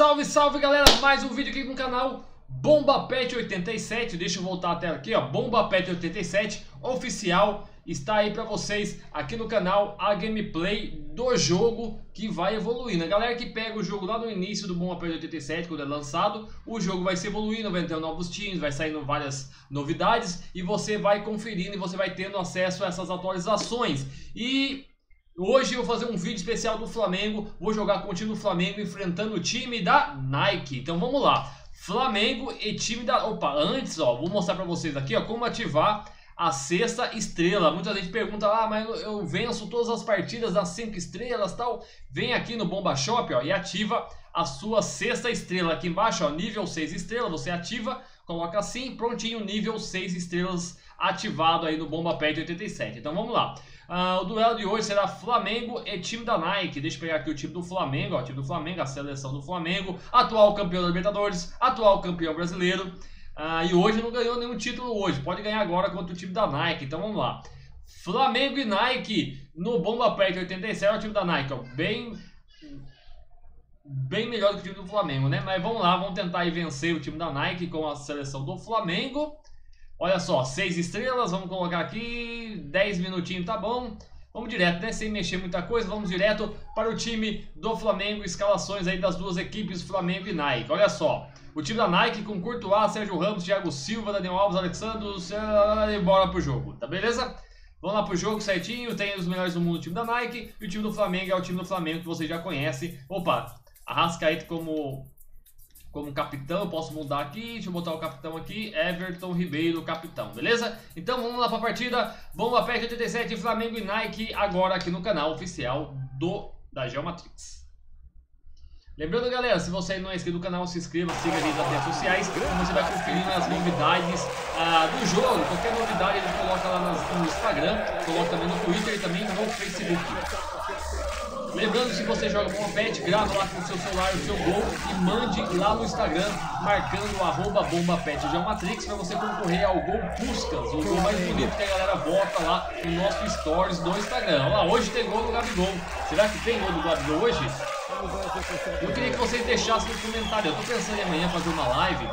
Salve, salve galera, mais um vídeo aqui no canal Bomba Pet 87, deixa eu voltar até aqui ó, Bomba Pet 87 oficial está aí pra vocês aqui no canal a gameplay do jogo que vai evoluindo. A galera que pega o jogo lá no início do Bomba Pet 87, quando é lançado, o jogo vai se evoluindo, vai entrando novos times, vai saindo várias novidades e você vai conferindo e você vai tendo acesso a essas atualizações. E Hoje eu vou fazer um vídeo especial do Flamengo, vou jogar com o time do Flamengo enfrentando o time da Nike. Então vamos lá, Flamengo e time da... Opa, antes ó, vou mostrar pra vocês aqui ó, como ativar a sexta estrela. Muita gente pergunta ah, mas eu venço todas as partidas das cinco estrelas tal. Vem aqui no Bomba Shop ó, e ativa a sua sexta estrela. Aqui embaixo, ó, nível 6 estrelas, você ativa, coloca assim, prontinho, nível 6 estrelas ativado aí no Bomba Pet 87. Então vamos lá. Uh, o duelo de hoje será Flamengo e time da Nike. Deixa eu pegar aqui o time do Flamengo, ó, o time do Flamengo, a seleção do Flamengo, atual campeão da Libertadores, atual campeão brasileiro. Uh, e hoje não ganhou nenhum título hoje, pode ganhar agora contra o time da Nike. Então vamos lá. Flamengo e Nike no Bomba Pet 87 é o time da Nike, ó, bem bem melhor do que o time do Flamengo, né? Mas vamos lá, vamos tentar vencer o time da Nike com a seleção do Flamengo. Olha só, 6 estrelas, vamos colocar aqui, 10 minutinhos, tá bom. Vamos direto, né? Sem mexer muita coisa, vamos direto para o time do Flamengo, escalações aí das duas equipes, Flamengo e Nike. Olha só, o time da Nike com Courtois, Sérgio Ramos, Thiago Silva, Daniel Alves, Alexandre, e bora pro jogo, tá beleza? Vamos lá pro jogo certinho, tem os melhores do mundo o time da Nike, e o time do Flamengo é o time do Flamengo que vocês já conhecem. Opa, Arrascaeta como como capitão, eu posso mudar aqui, deixa eu botar o capitão aqui, Everton Ribeiro, capitão, beleza? Então vamos lá para a partida, Bomba Pet 87, Flamengo e Nike, agora aqui no canal oficial do da Geomatrix. Lembrando, galera, se você não é inscrito no canal, se inscreva, siga as redes sociais, você vai conferindo as novidades ah, do jogo. Qualquer novidade ele coloca lá no Instagram, coloca também no Twitter e também no Facebook. Lembrando, se você joga com pet, grava lá com o seu celular o seu gol e mande lá no Instagram, marcando o arroba bombapetgeomatrix para você concorrer ao gol Puscas, o gol mais bonito que a galera bota lá no nosso stories do Instagram. Olha lá, hoje tem gol do Gabigol. Será que tem gol do Gabigol hoje? Eu queria que vocês deixassem no comentário. Eu tô pensando em amanhã fazer uma live.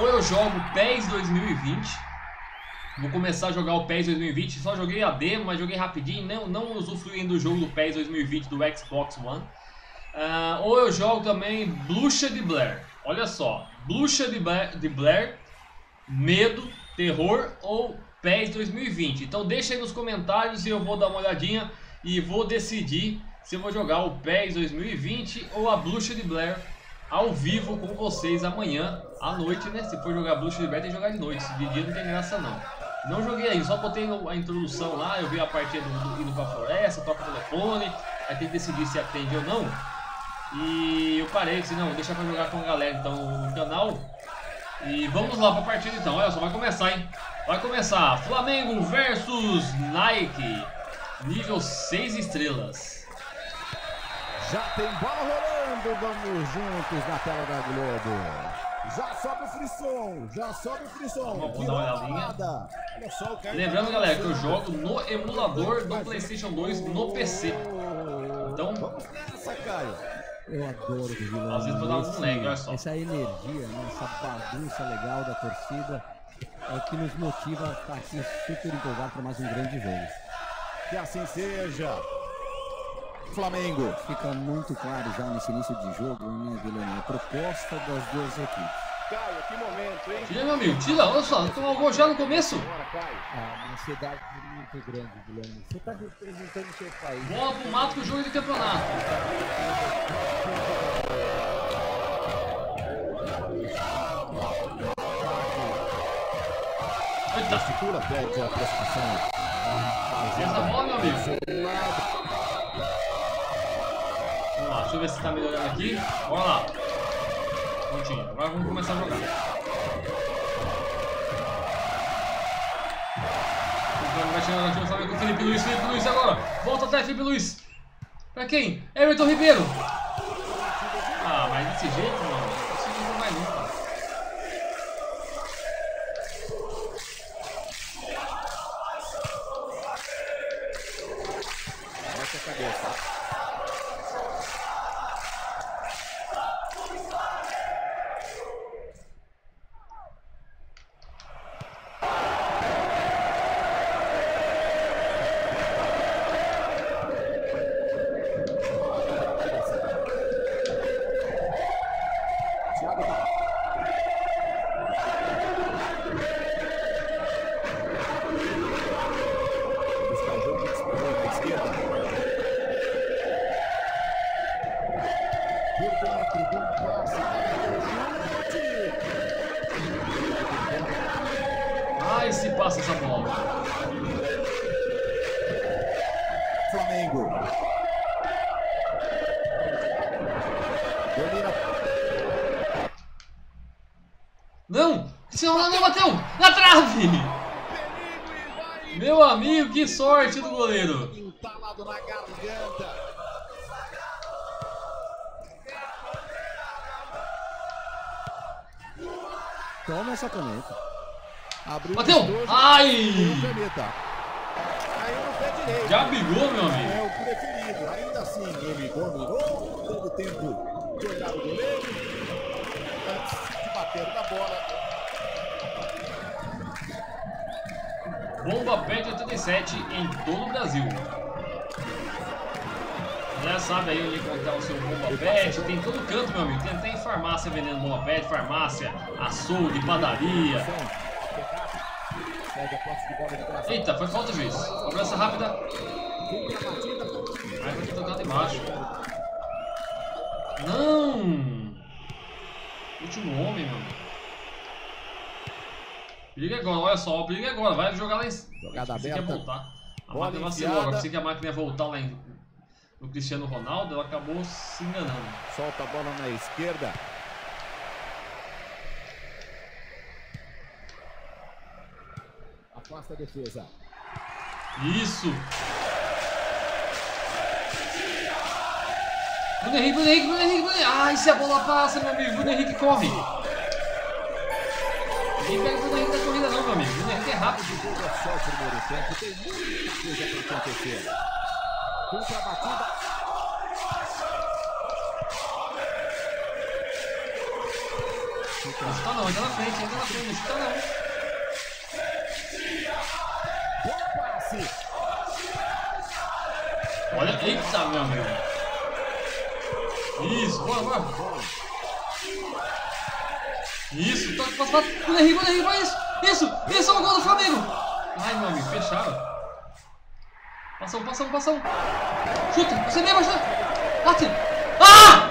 Ou eu jogo PES 2020 Vou começar a jogar o PES 2020. Só joguei a demo, mas joguei rapidinho. Não, não usufruí do jogo do PES 2020 do Xbox One. Uh, ou eu jogo também Blucha de Blair. Olha só. Blucha de Blair, de Blair, Medo, Terror ou PES 2020. Então deixa aí nos comentários e eu vou dar uma olhadinha e vou decidir se eu vou jogar o PES 2020 ou a Blucha de Blair ao vivo com vocês amanhã à noite, né? Se for jogar Blucha de Blair tem que jogar de noite. De dia não tem graça não. Não joguei aí, só botei a introdução lá, eu vi a partida do, do indo pra floresta, toca o telefone, aí tem que decidir se atende ou não. E eu parei, disse, não, deixa pra jogar com a galera então no canal. E vamos lá pra partida então, olha só, vai começar, hein? Vai começar, Flamengo versus Nike, nível 6 estrelas. Já tem bola rolando, vamos juntos na tela da Globo. Já sobe o frisson, já sobe o frisson. Vamos dar uma olhadinha. Lembrando, galera, que eu jogo no emulador do PlayStation 2 no PC. Então. Vamos nessa, Caio. Eu adoro o vilão. Às vezes pra dar um lag, olha só. Essa energia, né, essa bagunça legal da torcida é o que nos motiva a estar aqui super empolgado para mais um grande jogo. Que assim seja. Flamengo. Fica muito claro já nesse início de jogo, né, Guilherme? A proposta das duas equipes. Caio, que momento, hein? Tira, meu amigo, tira, olha só, tomou um gol já no começo. A ansiedade é muito grande, Guilherme. Você está representando o seu país. Bola pro mato com o jogo de campeonato. Eita. A. Essa bola, meu amigo. Deixa eu ver se tá melhorando aqui. Bora lá. Prontinho. Agora vamos começar a jogar. Aqui, vai com o Felipe Luiz. Felipe Luiz agora. Volta atrás, Felipe Luiz. Pra quem? Everton Ribeiro. Ah, mas desse jeito, mano. Não! Cristiano Ronaldo bateu! Na trave! Meu amigo, que sorte do goleiro! Entalado na garganta. Toma essa caneta. Abriu Bateu! dois, Ai! tirou caneta. Caiu no pé direito. Já brigou, meu amigo. É o preferido. Ainda assim, ele dominou. Teve tempo de olhar o goleiro. Na bola. Bomba Pet 87 em todo o Brasil. Já sabe aí onde encontrar o seu Bomba Pet. Tem todo canto, meu amigo. Tem até em farmácia vendendo Bomba Pet, farmácia, açougue, padaria. Eita, foi falta, juiz. Cobrança rápida. Vai ter tocado embaixo. Não! Último homem, amigo. Briga agora, olha só, briga agora, vai jogar lá em cima. Jogada Você quer aberta. voltar. A Bola máquina vacilou agora. Pensei que a máquina ia voltar lá em, no Cristiano Ronaldo, ela acabou se enganando. Solta a bola na esquerda. Afasta a defesa. Isso! Bruno Henrique, Bruno Henrique, Bruno Henrique, Bruno Henrique. Ai, se a bola passa, meu amigo, Bruno Henrique corre. Ninguém pega o Bruno Henrique da corrida não, meu amigo. Bruno Henrique é rápido. É só o primeiro tempo. Tem muita coisa para acontecer. Cumpre a batida. Não chuta não, entra na frente, entra na frente, não chuta não. Bom passe. Olha, eita, meu amigo. Isso, bora, bora. Isso, passa, passa. Bruno Henrique, Bruno Henrique, vai isso. Isso, isso é o gol do Flamengo. Ai, meu amigo, fecharam. Passão, passão, passão. Chuta, você mesmo, chuta. Bate. Ah!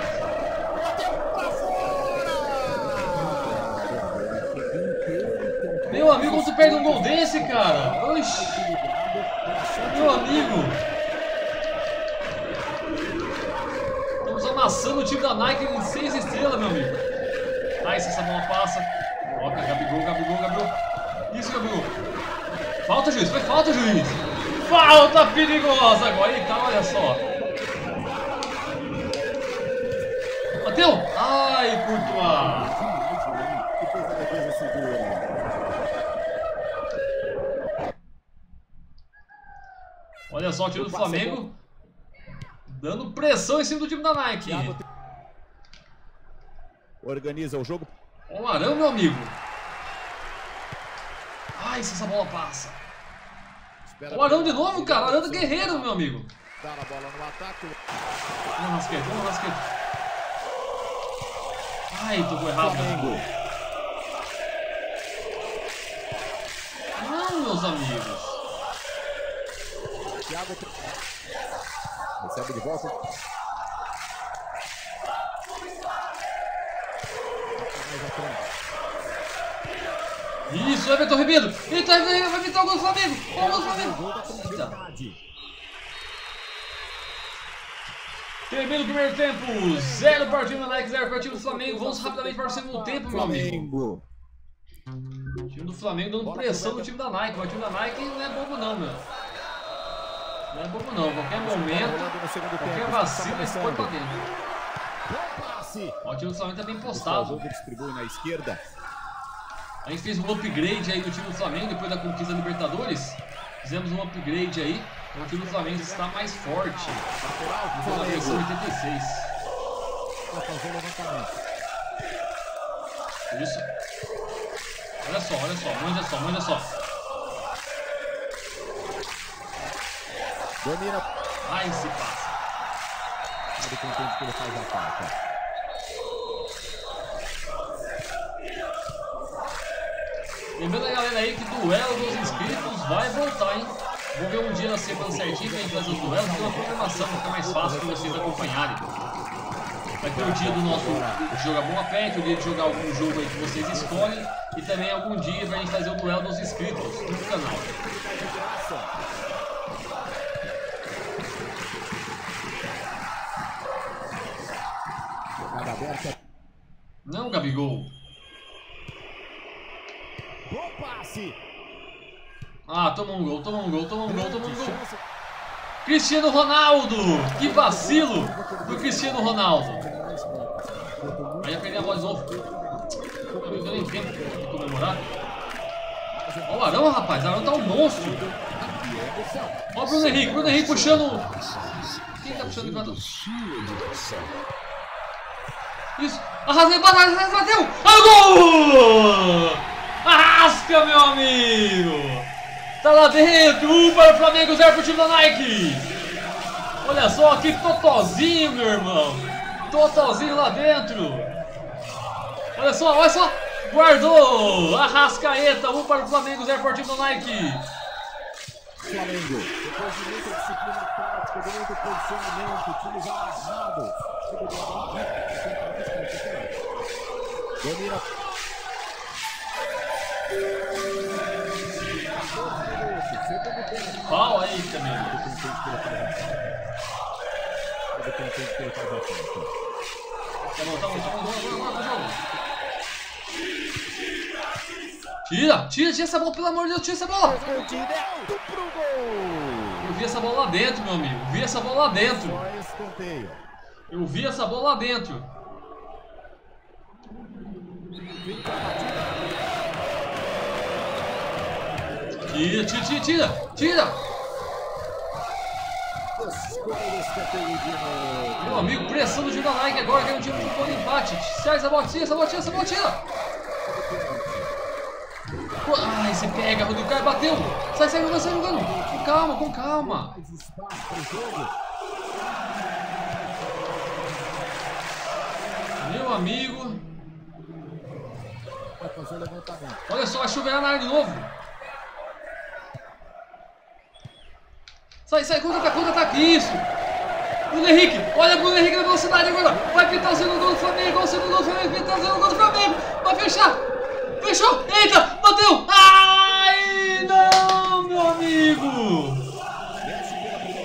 Meu amigo, como tu perde um gol desse, cara? Oxi. Meu amigo. Amassando o time da Nike em 6 estrelas, meu amigo. Ai, se essa bola passa. Toca, Gabigol, Gabigol, Gabigol. Isso, Gabigol. Falta, juiz. Foi falta, juiz. Falta perigosa agora. Eita, olha só. Bateu. Ai, Courtois. Olha só o time do Flamengo. Pressão em cima do time da Nike. Organiza o jogo. O Arão, meu amigo. Ai, se essa bola passa. O Arão de novo, cara. O Arão do Guerreiro, meu amigo. Dá a bola no ataque. Esquerda, vamos na esquerda. Ai, tocou errado. Não, meus amigos. Recebe de volta. Isso, Everton Ribeiro. Eita, Everton Ribeiro vai evitar o gol do Flamengo. O gol do Flamengo. Termina o primeiro tempo. Zero para o time da Nike, zero para o time do Flamengo. Vamos rapidamente para o segundo tempo, meu amigo. O time do Flamengo dando pressão no time da Nike. Mas o time da Nike não é bobo, não, meu. Não é bobo, não. Qualquer momento, no segundo qualquer vacina, Está esse põe pra começando. dentro. Ó, o time do Flamengo tá bem postado. distribui na esquerda. A gente fez um upgrade aí do time do Flamengo depois da conquista da Libertadores. Fizemos um upgrade aí. então O time do Flamengo está mais forte. Depois da versão Flamengo. 86. Vai fazer o levantamento. Isso. Olha só, olha só, manja só, manja só. Domina. Ai, se passa. Sabe contente que ele faz a falta. Lembrando a galera aí que duelo dos inscritos vai voltar, hein? Vou ver um dia na semana certinho pra gente fazer os duelos, uma programação ficar mais fácil pra vocês acompanharem. Vai ter o dia do nosso jogar Bom Apete, o dia de jogar algum jogo aí que vocês escolhem e também algum dia pra gente fazer o duelo dos inscritos no canal. Um gol, toma um gol, toma um gol, toma um gol. Cristiano Ronaldo! Que vacilo do Cristiano Ronaldo. Aí já perdi a voz de novo. Eu nem tempo de comemorar. Olha o Arão, rapaz. O Arão tá um monstro. Olha o Bruno Henrique. Bruno Henrique puxando. Quem tá puxando o canto? Isso. Arrasei, bateu, bateu. Ah! Arrasca, meu amigo! Tá lá dentro, um para o Flamengo, zero pro time da Nike. Olha só que totozinho, meu irmão. Totozinho lá dentro. Olha só, olha só. Guardou. Arrascaeta, um para o Flamengo, zero para o time da Nike. Flamengo. Depois de muita disciplina tática, de muito posicionamento, times amarrados. Domina. Pau aí também. Tá bom, tá bom, vamos, vamos, vamos. Tira, tira, tira essa bola, pelo amor de Deus, tira essa bola. Eu vi essa bola lá dentro, meu amigo. Eu vi essa bola lá dentro. Eu vi essa bola lá dentro. Tira, tira, tira, tira, tira. Meu amigo, pressão do Gil Nike agora, que é um time de pôr empate. Sai tira, essa. Pô, Ai, você pega, Rodrigo Caio bateu. Sai, sai jogando, sai jogando. Com calma, com calma. Meu amigo. Olha só, vai chover na área de novo. Sai, sai, contra-ataque, contra-ataque, isso. Bruno Henrique, olha Bruno Henrique na velocidade agora. Vai pintar o segundo gol do Flamengo, o segundo gol do Flamengo, pintar o segundo gol do Flamengo. Vai fechar. Fechou, eita, bateu. Ai, não, meu amigo.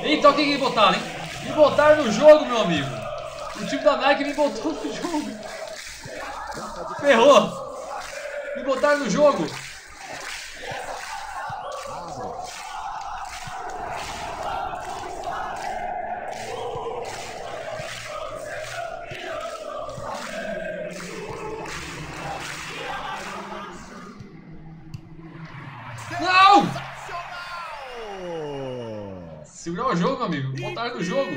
Então o que que botaram, hein? Me botaram no jogo, meu amigo. O time da Nike me botou no jogo. Ferrou. Me botaram no jogo. Segurar o jogo, meu amigo. Botaram no jogo.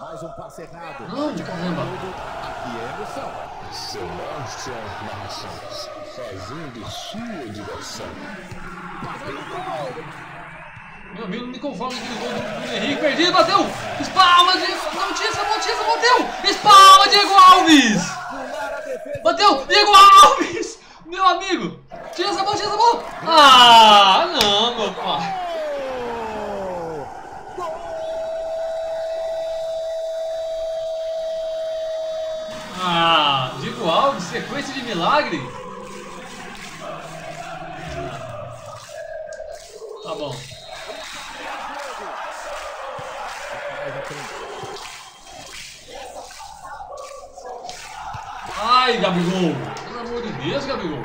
Mais um passe errado. Não, caramba. Aqui é emoção. Sebastian Nations fazendo sua diversão. Meu amigo, não me conformo com aquele gol do Henrique. Perdido, bateu! Espalma, tira essa bola, bateu! Espalma, Diego Alves! Bateu! Diego Alves! Meu amigo! Tira essa bola, tira essa bola! Ah, não, meu pai! Ah, Diego Alves, sequência de milagre? Tá bom. Ai, Gabigol! Pelo amor de Deus, Gabigol!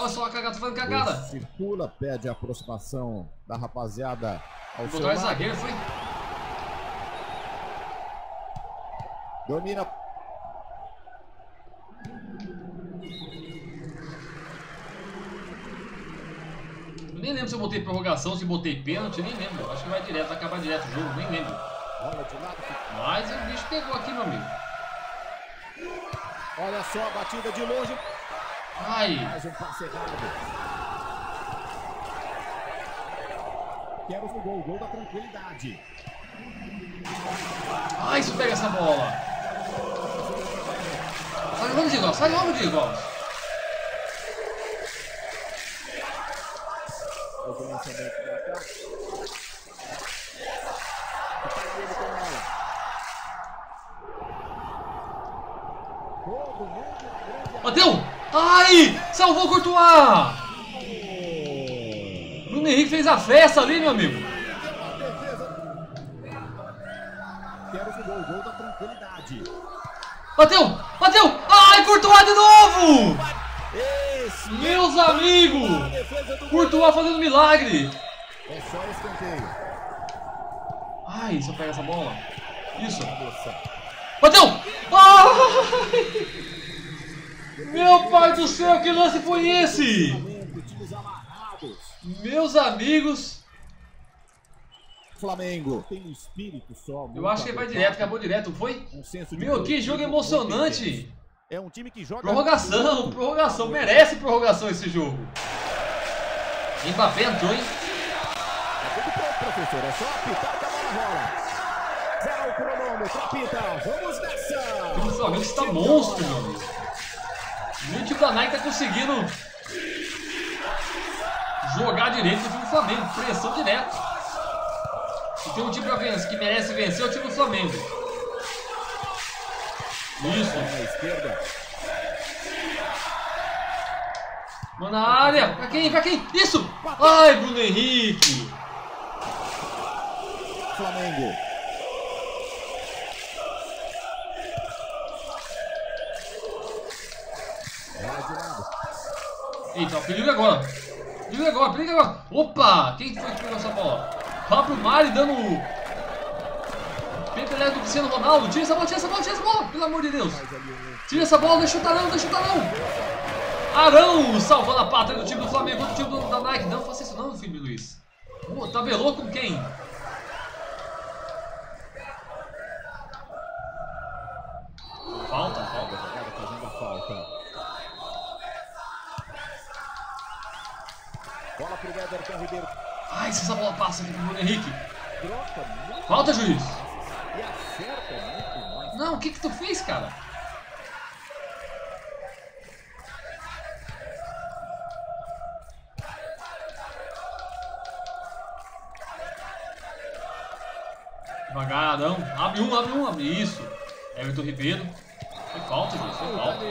Olha, só a cagada, fazendo cagada! Circula, pede a aproximação da rapaziada ao seu Botar lado. zagueiro foi. Domina. Eu nem lembro se eu botei prorrogação, se botei pênalti, nem lembro. Acho que vai direto, vai acabar direto o jogo, nem lembro. Mas o bicho pegou aqui, meu amigo. Olha só a batida de longe. Ai, Mais um passe errado. Quero o gol, gol da tranquilidade. ai, isso pega essa bola. Sai logo igual, sai logo de igual. O lançamento Ai! Salvou o Courtois! Bruno Henrique fez a festa ali, meu amigo. Bateu! Bateu! Ai, Courtois de novo! Meus amigos! Courtois fazendo milagre! Ai, se eu pegar essa bola. Isso. Bateu! Ai! Meu pai do céu, que lance foi esse? Meus amigos, Flamengo tem um espírito só. eu acho que vai direto, acabou direto, foi? Um Meu, que jogo emocionante! É um time que joga. Prorrogação, prorrogação, merece prorrogação esse jogo. Mbappé entrou, hein? Tudo pronto, professor. É só apitar que a bola rola. Zero o cronômetro, apita. Vamos nessa. O Flamengo está monstro, meu amigo. E o time da Nike tá conseguindo jogar direito o time do Flamengo, pressão direto. Se tem um time vencer, que merece vencer, é o time do Flamengo. Isso, Na esquerda. mano na área. Pra quem? Pra quem? Isso! Ai, Bruno Henrique. Flamengo. Eita, perigo agora. Perigo agora, perigo agora. Opa! Quem foi que pegou essa bola? Pablo Mari dando. Pepe do Cristiano Ronaldo. Tira essa bola, tira essa bola, tira essa bola. Pelo amor de Deus. Tira essa bola, deixa o Tarão, deixa o Tarão. Arão salvando a pátria do time do Flamengo contra o time do- da Nike. Não faça isso não, filho Luiz. Tabelou com quem? Falta, falta. jogada fazendo a falta. Bola pro Everton Ribeiro. Ai, se essa bola passa aqui pro Bruno Henrique. Falta, juiz. Não, o que que tu fez, cara? Devagar, Adão. Abre um, abre um, abre. Isso. Everton Ribeiro. Foi falta, juiz. Foi Falta.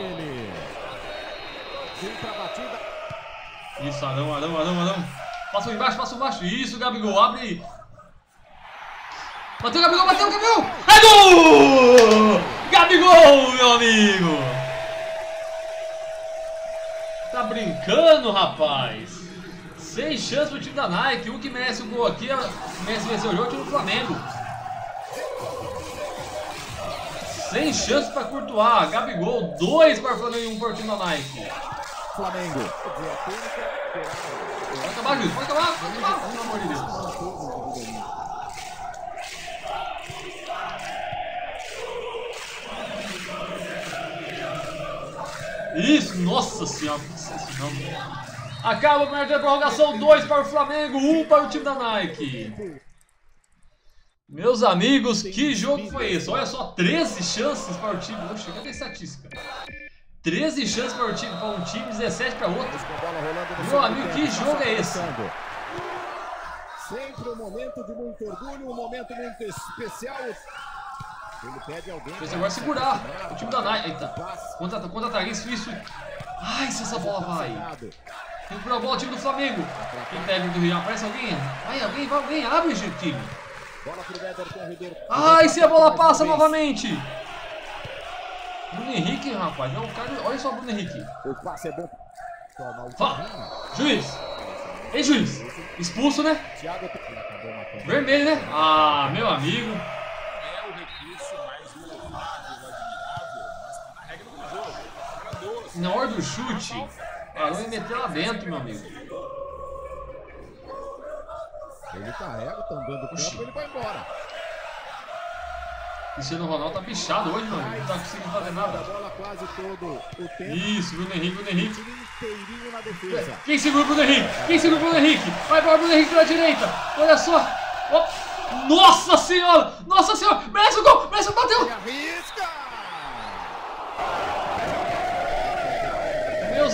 Vem pra batida. Isso, Adão, Adão, Adão, Adão. Passa embaixo, passa embaixo. Isso, Gabigol, abre. Bateu, Gabigol, bateu, Gabigol. É gol! Gabigol, meu amigo. Tá brincando, rapaz. Seis chances pro time da Nike. Um que merece o gol aqui, merece vencer o jogo, é o time do Flamengo. Seis chances pra Courtois. Gabigol, dois para o Flamengo e um para o time da Nike. Flamengo. Acabar, Juiz. Pode acabar. Pode acabar. Pelo amor de Deus. Isso, nossa senhora. Acaba o primeiro tempo prorrogação. 2 para o Flamengo, 1 um para o time da Nike. Meus amigos, que jogo foi esse? Olha só, 13 chances para o time. Oxe, cadê a estatística? 13 chances para, o time, para um time, 17 para outro. Meu amigo, que tá jogo é esse? Sempre um momento de muito orgulho, um momento muito especial. Ele pede alguém. Pra agora se segurar. O time da Nike. Eita. Contra, contra isso, isso. Ai, se essa bola vai. Recupera a bola, time do Flamengo. Quem pega do Rio? Aparece alguém? Vai, alguém, vai, alguém. Abre, gente, time. Ai, se a bola passa novamente. Bruno Henrique, rapaz, é um cara. Olha só o Bruno Henrique. O passe é bom. Toma o juiz! Ei, juiz! Expulso, né? Vermelho, né? Ah, meu amigo. Na hora do chute, Arão ia meter lá dentro, meu amigo. Ele carrega o tambor o campo, ele vai embora. Cristiano Ronaldo tá bichado hoje, amigo. Não tá conseguindo fazer nada. Isso, Bruno Henrique, Bruno Henrique. Quem segura o Bruno Henrique? Quem segura o Bruno Henrique? Vai para o Bruno Henrique pela direita. Olha só. Nossa senhora! Nossa senhora! Merece o gol! Merece o bateu! Meus...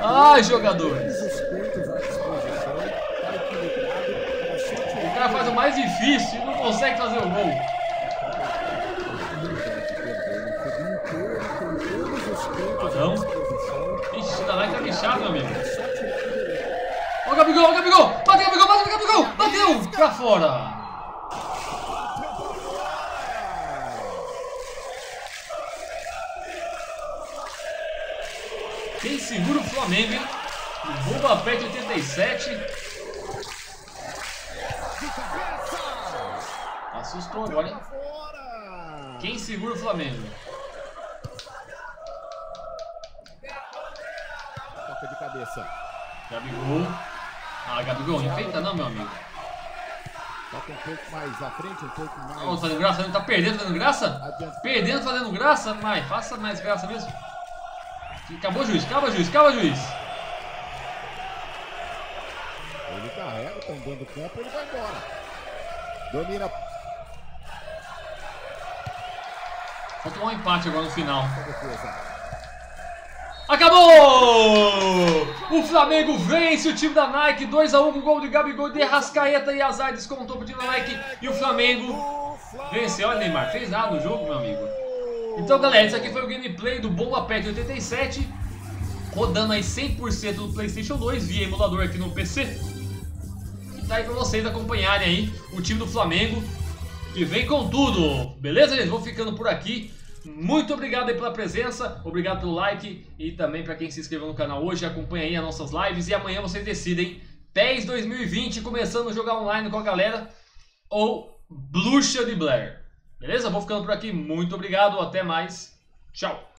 Ai, jogadores. Mais difícil e não consegue fazer o gol. Padrão. Ixi, tá bichado, meu amigo. Ó o Gabigol, ó o Gabigol! Bateu, Gabigol, bateu, Gabigol! Bateu! Pra fora! Quem segura o Flamengo, hein? O Boba Pet 87. Assustou agora, hein? Quem segura o Flamengo? Toca de cabeça. Gabigol. Ah, Gabigol, não enfeita não, meu amigo. Toca um pouco mais à frente, um pouco mais Não, fazendo graça, ele tá perdendo fazendo graça? adiante. Perdendo fazendo graça? Mas faça mais graça mesmo. Acabou o juiz, acaba o juiz, acaba o juiz. Ele carrega, também do campo, ele vai embora. Domina Vou tomar um empate agora no final. Acabou! O Flamengo vence o time da Nike, 2x1 com gol de Gabigol, de Rascaeta e Azar descontou pro time da Nike. E o Flamengo O Flamengo. venceu. Olha, Neymar, fez nada no jogo, meu amigo. Então, galera, isso aqui foi o gameplay do Bomba Pet 87, rodando aí 100% do PlayStation 2 via emulador aqui no PC. E tá aí pra vocês acompanharem aí o time do Flamengo, que vem com tudo. Beleza, gente? Vou ficando por aqui. Muito obrigado pela presença, obrigado pelo like e também para quem se inscreveu no canal hoje, acompanha aí as nossas lives e amanhã vocês decidem PES 2020 começando a jogar online com a galera ou Bruxa de Blair. Beleza? Vou ficando por aqui. Muito obrigado. Até mais. Tchau.